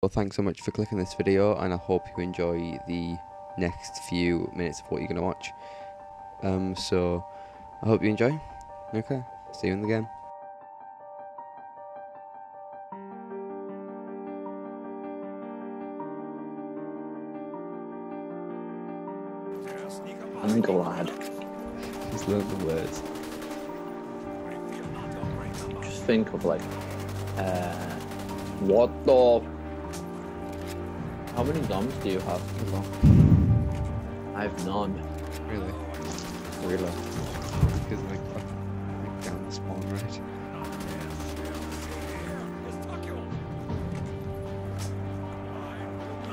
Well, thanks so much for clicking this video, and I hope you enjoy the next few minutes of what you're going to watch. Um, so, I hope you enjoy. Okay, see you in the game. I'm glad. Just learn the words. Just think of like, uh, what the? How many zombies do you have? I have none. Really? Really? Because like, fucking, like down the spawn right.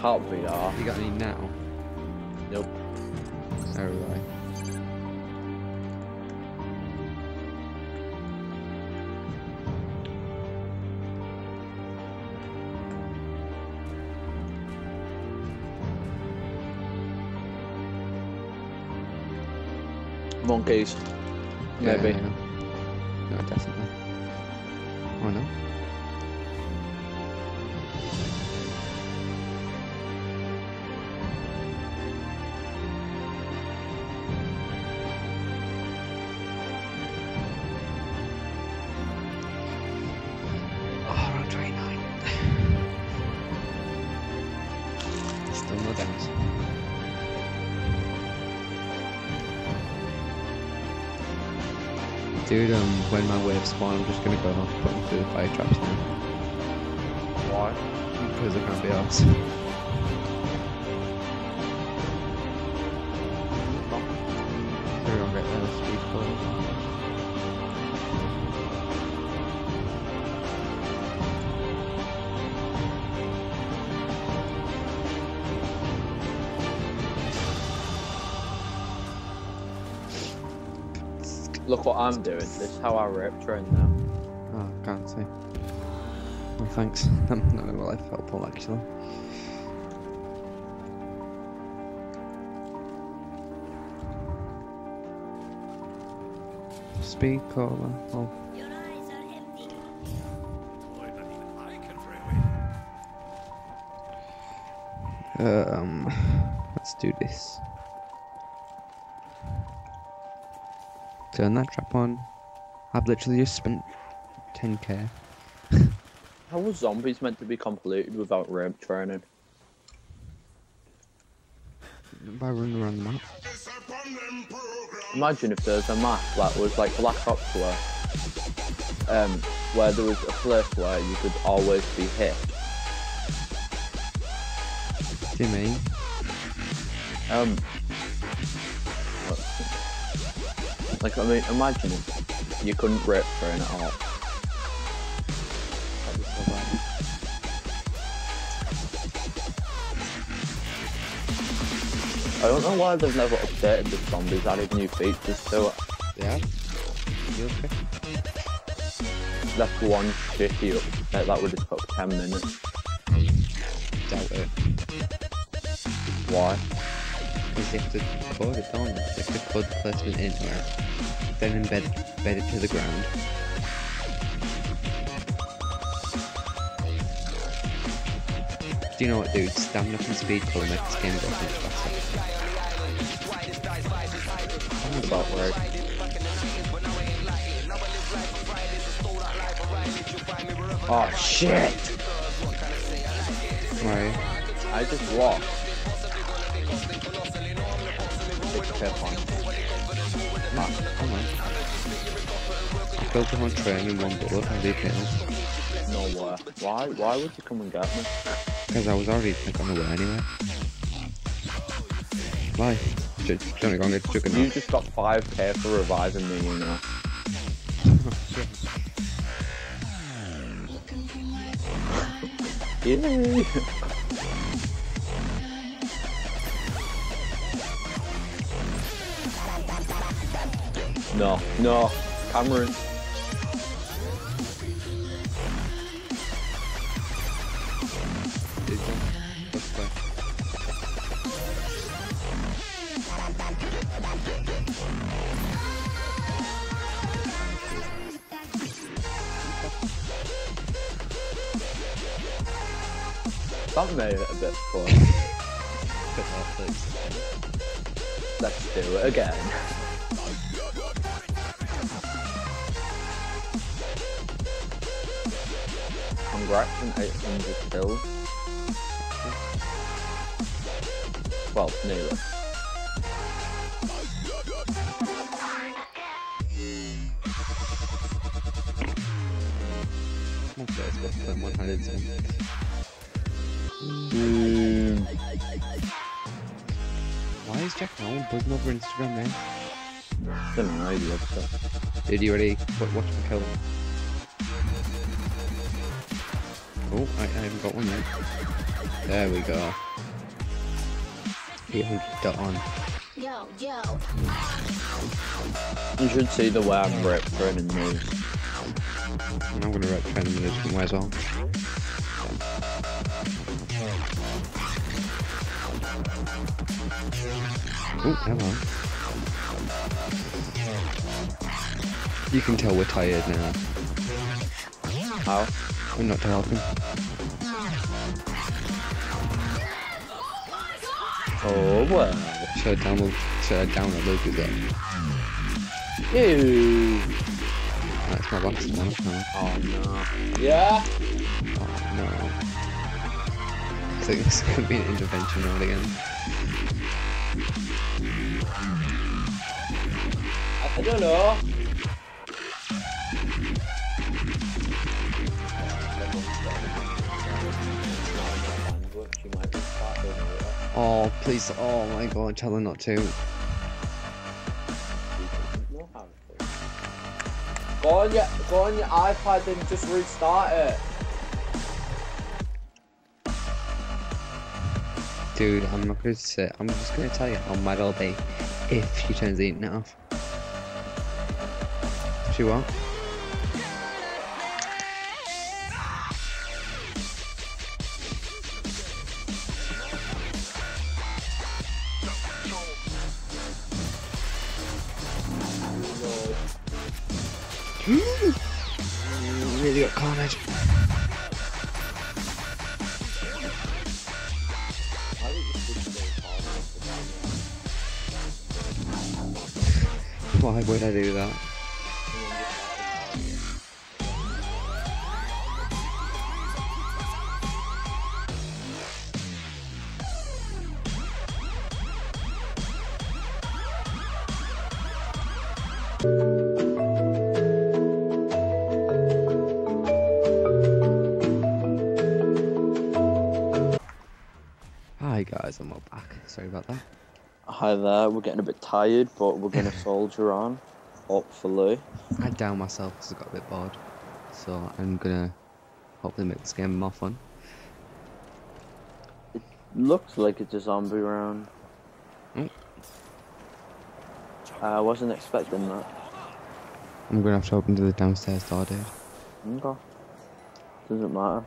Can't be. Ah. You got any now? Nope. Oh, right. Monkeys. Maybe. Yeah, no, definitely. Oh no. Dude, um, when my waves spawn, I'm just gonna go and put them through the fire traps now. Why? Because I can't be arsed. Look what I'm doing. This is how I rip train now. Oh, can't see. Well, thanks. I'm not gonna lie, helpful actually. Speed Cola. Oh, um, let's do this. Turn that trap on. I've literally just spent 10k How was zombies meant to be completed without ramp training? by running around the map. Imagine if there's a map that was like Black Ops where, um, where there was a place where you could always be hit. Do you mean? Um, like I mean, imagine you couldn't rip train an all. That'd be so bad. I don't know why they've never updated the zombies, added new features to it. Yeah? You okay? Left one shitty update uh, that would have took 10 minutes. Doubt it. Why? Because you have to code it, don't you? You have to code the placement into it, then embed, it to the ground. Do you know what, dude? Stamina and Speed Cola make this game go much faster. Sounds about right. Oh shit! Right. I just lost. Six hit points. Ah, come on. I killed the whole train in one bullet and leave kills. No way. Why? Why would you come and get me? Because I was already like, on the way anyway. Why? Johnny, go and get You just got 5k for reviving me, you know. Yay! no, no, Cameron. Did you? Let's play. That made it a bit fun. Let's do it again. Congrats on 800 kills. Well, nearly. Okay, it's got 100 soon. Mm. Why is Jack Nolan buzzing over Instagram man? I Don't know, he loves it. Did you already wa- watch me kill him? Oh, I, I haven't got one yet. There we go. 800 dot on. Yo, yo. You should see the way I'm rip training moves. I'm gonna rep train them in a different way as well. Oh, hello. You can tell we're tired now. How? We're not talking. Oh well. Should I download? Should I download Luke again? Ew. That's my last one. Oh no. Yeah? Oh no. I think this could be an intervention round again. I don't know. Oh, please. Oh my god, tell her not to. Go on your go on your iPad and just restart it. Dude, I'm not gonna say. I'm just gonna tell you how mad I'll be if she turns the internet off. She won't. Mm. really got carnage. Why would I do that? Guys, I'm up back. Sorry about that. Hi there, we're getting a bit tired, but we're gonna soldier on. Hopefully. I down myself because I got a bit bored. So I'm gonna hopefully make this game more fun. It looks like it's a zombie round. Mm. I wasn't expecting that. I'm gonna have to open to the downstairs door, dude. Okay. Doesn't matter.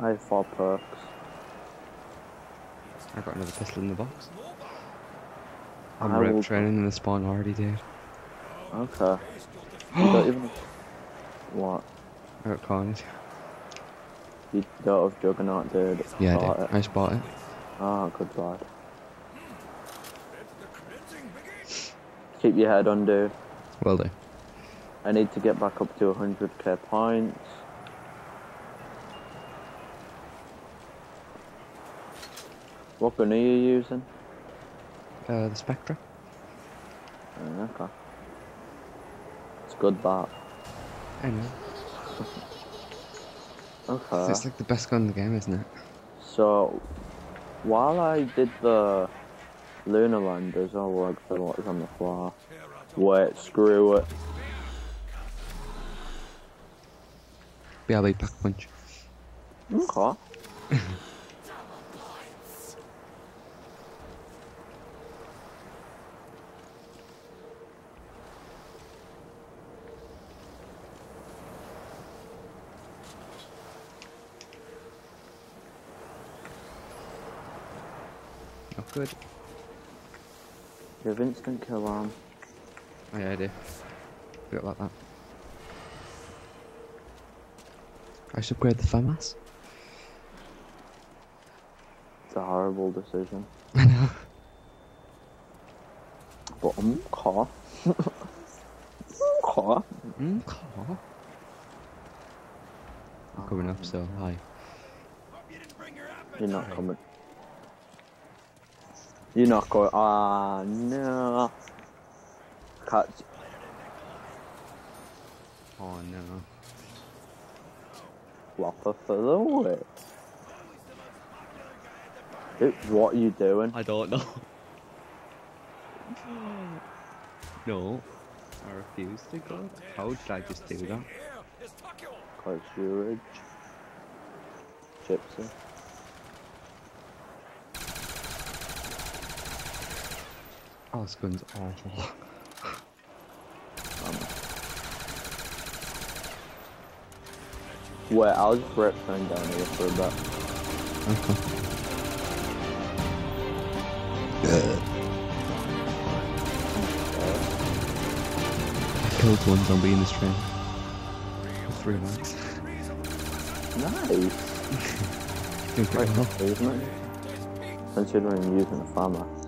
I have four perks. I got another pistol in the box. I'm I rep will- training in the spawn already, dude. Okay. Even. What? I got carnage. You don't have Juggernaut, dude. Yeah, I it. did. I spot it. Ah, good lad. Keep your head on, dude. Will do. I need to get back up to 100k points. What gun are you using? Uh, the Spectre. Oh, okay. It's good that. I know. Okay. It's like the best gun in the game, isn't it? So, while I did the lunar landers, like the what is on the floor. Wait, screw it. BRB pack punch. Okay. Oh, good. You have instant kill arm. Oh, yeah, I do. Forgot about that. I should upgrade the FAMAS. It's a horrible decision. I know. But um, car. car. Mm, car. I'm coming up, so hi. You're not coming. You're not going. Ah, no. Catch. Oh no. Flopper for the win. Dude, what are you doing? I don't know. no. I refuse to go. How did I just do that? Close sewerage. Gypsy. Oh, this gun's awful. Um, wait, I'll just rip phone down here for a bit. I killed one zombie in this train. With three mags. Nice. Doing pretty Right, well. isn't it? Considering using a FAMAS.